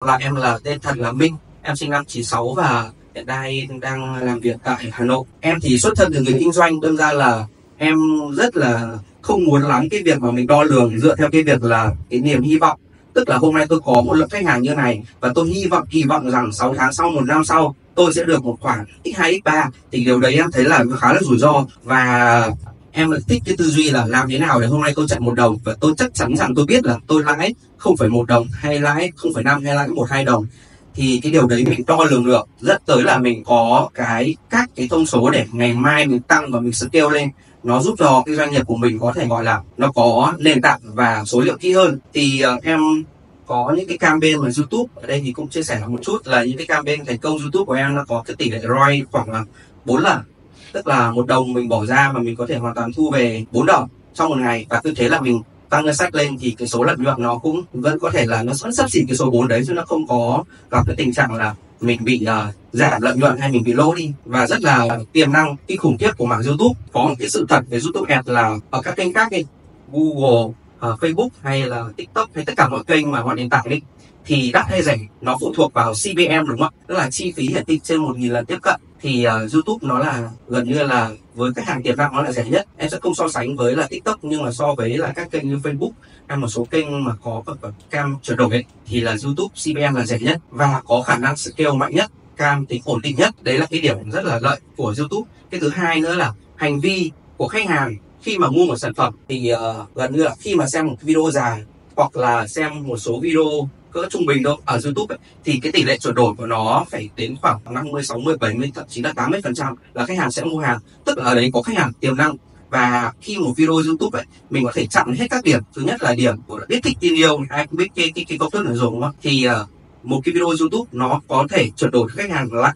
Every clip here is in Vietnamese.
Vâng là em là tên thật là Minh, em sinh năm 96 và hiện nay đang làm việc tại Hà Nội. Em thì xuất thân từ người kinh doanh đơn ra là em rất là không muốn lắm cái việc mà mình đo lường dựa theo cái việc là cái niềm hy vọng. Tức là hôm nay tôi có một lượng khách hàng như này và tôi hy vọng, kỳ vọng rằng 6 tháng sau, một năm sau, tôi sẽ được một khoản x2 x3 thì điều đấy em thấy là khá là rủi ro. Và em lại thích cái tư duy là làm thế nào để hôm nay tôi chạy một đồng? Và tôi chắc chắn rằng tôi biết là tôi lãi không phải một đồng hay lãi không phải năm hay lãi một hai đồng. Thì cái điều đấy mình đo lường được. Rất tới là mình có cái các cái thông số để ngày mai mình tăng và mình scale lên. Nó giúp cho cái doanh nghiệp của mình có thể gọi là nó có nền tảng và số liệu kỹ hơn. Thì uh, em có những cái campaign mà YouTube. Ở đây thì cũng chia sẻ một chút là những cái campaign thành công YouTube của em nó có cái tỷ lệ ROI khoảng là 4 lần tức là một đồng mình bỏ ra mà mình có thể hoàn toàn thu về 4 đồng trong một ngày. Và cứ thế là mình tăng ngân sách lên thì cái số lợi nhuận nó cũng vẫn có thể là nó vẫn sắp xỉ cái số 4 đấy chứ nó không có gặp cái tình trạng là mình bị uh, giảm lợi nhuận hay mình bị lỗ đi. Và rất là tiềm năng cái khủng khiếp của mạng YouTube. Có một cái sự thật về YouTube Ads là ở các kênh khác đi Google, uh, Facebook hay là TikTok hay tất cả mọi kênh mà mọi nền tảng đi thì đắt hay rẻ nó phụ thuộc vào CPM đúng không ạ? Tức là chi phí hiển thị trên một nghìn lần tiếp cận thì uh, YouTube nó là gần như là với khách hàng tiềm năng nó là rẻ nhất. Em sẽ không so sánh với là TikTok nhưng mà so với là các kênh như Facebook hay một số kênh mà có cam chuyển đổi ấy, thì là YouTube CPM là rẻ nhất và có khả năng scale mạnh nhất cam tính ổn định nhất đấy là cái điểm rất là lợi của YouTube cái thứ hai nữa là hành vi của khách hàng khi mà mua một sản phẩm thì uh, gần như là khi mà xem một video dài hoặc là xem một số video cỡ trung bình đâu ở YouTube ấy, thì cái tỷ lệ chuyển đổi của nó phải đến khoảng 50, 60, 70 thậm chí là 80 phần trăm là khách hàng sẽ mua hàng. Tức là ở đấy có khách hàng tiềm năng và khi một video YouTube ấy mình có thể chặn hết các điểm. Thứ nhất là điểm của biết thích tin yêu ai cũng biết cái cái cái công thức này rồi đúng không? Thì uh, một cái video YouTube nó có thể chuyển đổi khách hàng lại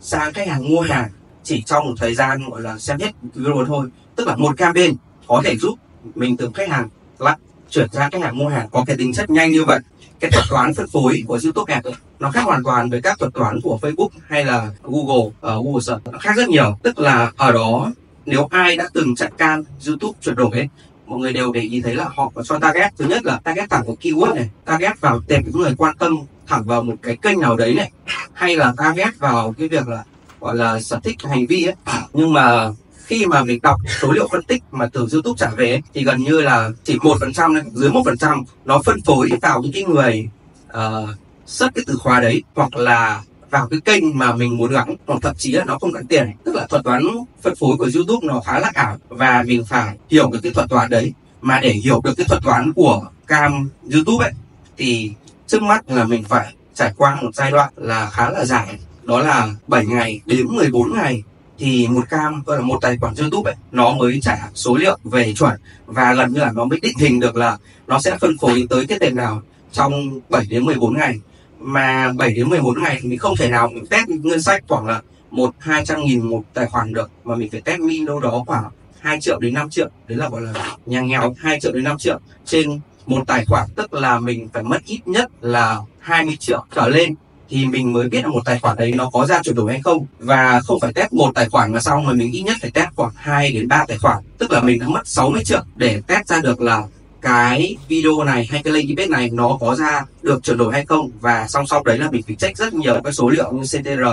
sang khách hàng mua hàng chỉ trong một thời gian gọi là xem hết video thôi. Tức là một campaign có thể giúp mình từ khách hàng lại chuyển ra khách hàng mua hàng. Có cái tính chất nhanh như vậy cái thuật toán phân phối của YouTube Ads nó khác hoàn toàn với các thuật toán của Facebook hay là Google uh, Google Search. Nó khác rất nhiều. Tức là ở đó nếu ai đã từng chặn can YouTube chuyển đổi ấy mọi người đều để ý thấy là họ có cho target. Thứ nhất là target thẳng vào keyword này target vào tìm những người quan tâm thẳng vào một cái kênh nào đấy này hay là target vào cái việc là gọi là sở thích hành vi ấy. Nhưng mà khi mà mình đọc số liệu phân tích mà từ YouTube trả về ấy, thì gần như là chỉ một phần trăm dưới một phần trăm nó phân phối vào những cái người uh, search cái từ khóa đấy hoặc là vào cái kênh mà mình muốn gắn hoặc thậm chí là nó không gắn tiền tức là thuật toán phân phối của YouTube nó khá là ảo và mình phải hiểu được cái thuật toán đấy. Mà để hiểu được cái thuật toán của cam YouTube ấy thì trước mắt là mình phải trải qua một giai đoạn là khá là dài đó là 7 ngày đến 14 ngày. Thì một cam, gọi là một tài khoản YouTube ấy, nó mới trả số liệu về chuẩn. Và gần như là nó mới định hình được là nó sẽ phân phối tới cái tiền nào trong 7 đến 14 ngày. Mà 7 đến 14 ngày thì mình không thể nào mình test ngân sách khoảng là một hai trăm nghìn một tài khoản được. Mà mình phải test min đâu đó khoảng 2 triệu đến 5 triệu. Đấy là gọi là nhà nghèo 2 triệu đến 5 triệu trên một tài khoản. Tức là mình phải mất ít nhất là 20 triệu trở lên thì mình mới biết là một tài khoản đấy nó có ra chuyển đổi hay không. Và không phải test một tài khoản mà xong, mà mình ít nhất phải test khoảng 2 đến 3 tài khoản. Tức là mình đã mất 60 triệu để test ra được là cái video này hay cái link page này nó có ra được chuyển đổi hay không. Và song song đấy là mình phải check rất nhiều cái số liệu như CTR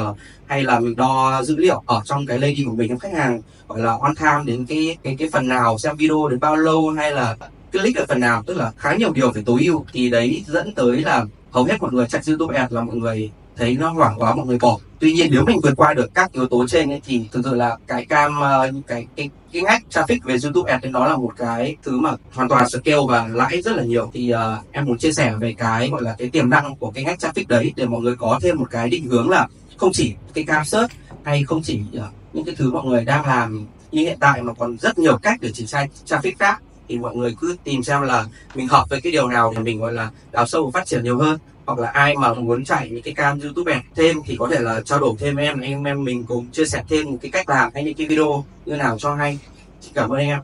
hay là mình đo dữ liệu ở trong cái landing của mình cho khách hàng. Gọi là on time đến cái cái cái phần nào, xem video đến bao lâu hay là click ở phần nào. Tức là khá nhiều điều phải tối ưu. Thì đấy dẫn tới là hầu hết mọi người chạy YouTube Ads là mọi người thấy nó hoảng quá mọi người bỏ. Tuy nhiên nếu mình vượt qua được các yếu tố trên ấy, thì thực sự là cái cam uh, cái cái cái ngách traffic về YouTube Ads nó là một cái thứ mà hoàn toàn scale và lãi rất là nhiều. Thì uh, em muốn chia sẻ về cái gọi là cái tiềm năng của cái ngách traffic đấy để mọi người có thêm một cái định hướng là không chỉ cái cam search hay không chỉ uh, những cái thứ mọi người đang làm như hiện tại mà còn rất nhiều cách để triển khai traffic khác thì mọi người cứ tìm xem là mình hợp với cái điều nào để mình gọi là đào sâu và phát triển nhiều hơn hoặc là ai mà muốn chạy những cái cam youtube này thêm thì có thể là trao đổi thêm em anh em mình cùng chia sẻ thêm một cái cách làm hay những cái video như nào cho hay. Cảm ơn anh em.